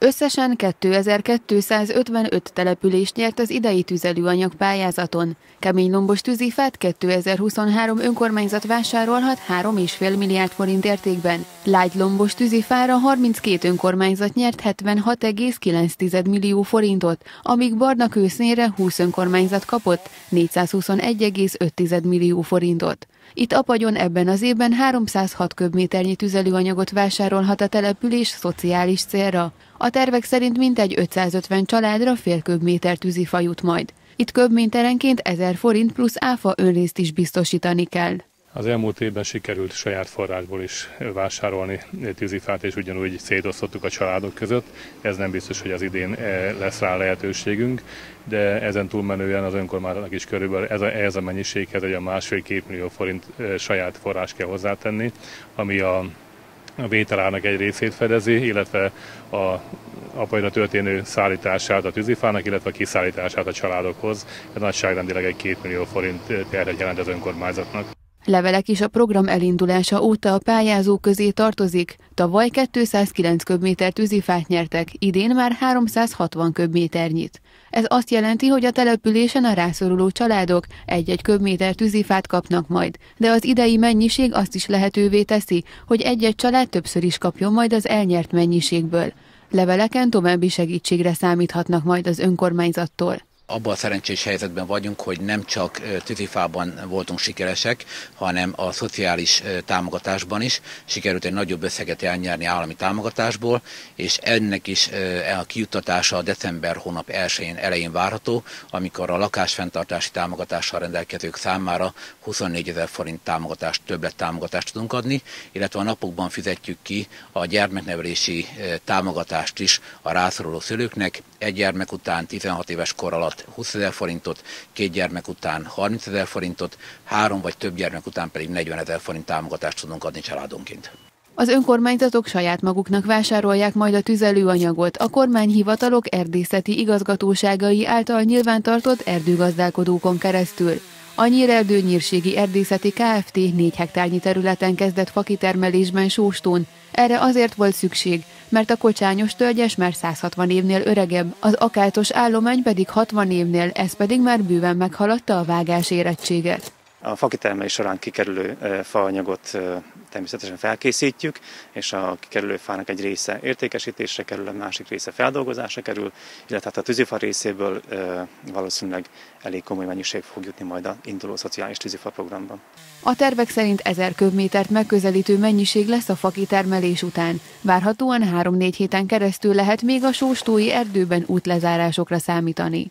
Összesen 2255 települést nyert az idei tüzelőanyag pályázaton. Keménylombos tűzifát 2023 önkormányzat vásárolhat 3,5 milliárd forint értékben. Lágylombos tűzifára 32 önkormányzat nyert 76,9 millió forintot, amíg barna kősznére 20 önkormányzat kapott 421,5 millió forintot. Itt Apagyon ebben az évben 306 köbméternyi tüzelőanyagot vásárolhat a település szociális célra. A tervek szerint mintegy 550 családra fél köbméter tűzifa jut majd. Itt köbméterenként 1000 forint plusz áfa önrészt is biztosítani kell. Az elmúlt évben sikerült saját forrásból is vásárolni tűzifát, és ugyanúgy szétosztottuk a családok között. Ez nem biztos, hogy az idén eh, lesz rá lehetőségünk, de ezen túlmenően az önkormányzatnak is körülbelül ez a, ez a mennyiséghez egy a másfél-két millió forint eh, saját forrás kell hozzátenni, ami a a vételának egy részét fedezi, illetve a apajra történő szállítását a tűzifának, illetve a kiszállítását a családokhoz. Ez nagyságrendileg egy két millió forint terhet jelent az önkormányzatnak. Levelek is a program elindulása óta a pályázók közé tartozik. Tavaly 209 köbméter tűzifát nyertek, idén már 360 köbméternyit. Ez azt jelenti, hogy a településen a rászoruló családok egy-egy köbméter tűzifát kapnak majd, de az idei mennyiség azt is lehetővé teszi, hogy egy-egy család többször is kapjon majd az elnyert mennyiségből. Leveleken további segítségre számíthatnak majd az önkormányzattól abban a szerencsés helyzetben vagyunk, hogy nem csak tűzifában voltunk sikeresek, hanem a szociális támogatásban is sikerült egy nagyobb összeget elnyerni állami támogatásból, és ennek is a kijuttatása december hónap 1 elején várható, amikor a lakásfenntartási támogatással rendelkezők számára 24 ezer forint támogatást, többlet támogatást tudunk adni, illetve a napokban fizetjük ki a gyermeknevelési támogatást is a rászoruló szülőknek. Egy gyermek után 16 éves kor alatt 20 ezer forintot, két gyermek után 30 ezer forintot, három vagy több gyermek után pedig 40 ezer forint támogatást tudunk adni családonként. Az önkormányzatok saját maguknak vásárolják majd a tüzelőanyagot a kormányhivatalok erdészeti igazgatóságai által nyilvántartott erdőgazdálkodókon keresztül. A Nyírerdő Nyírségi Erdészeti Kft. 4 hektárnyi területen kezdett fakitermelésben Sóstón. Erre azért volt szükség, mert a kocsányos tölgyes már 160 évnél öregebb, az akátos állomány pedig 60 évnél, ez pedig már bőven meghaladta a vágás érettséget. A fakitermelés során kikerülő faanyagot természetesen felkészítjük, és a kikerülő fának egy része értékesítésre kerül, a másik része feldolgozásra kerül, illetve hát a tűzifa részéből valószínűleg elég komoly mennyiség fog jutni majd a induló szociális tűzifa programban. A tervek szerint 1000 köbmétert megközelítő mennyiség lesz a fakitermelés után. Várhatóan 3-4 héten keresztül lehet még a sóstói erdőben útlezárásokra számítani.